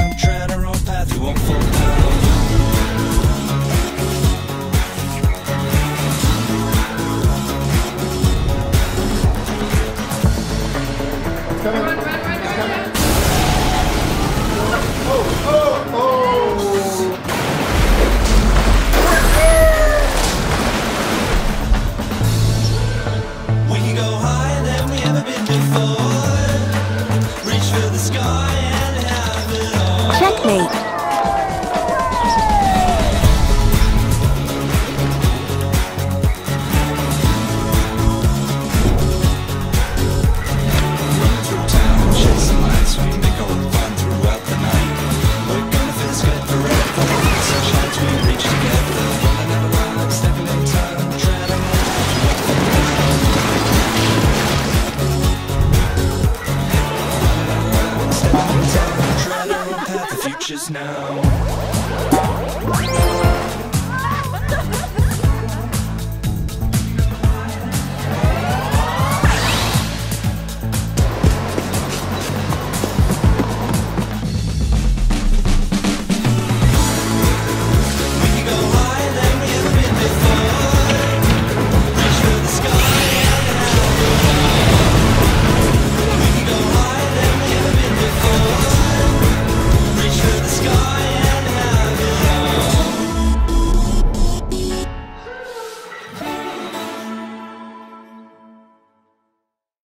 I'm trying to run path, you won't fall. just now.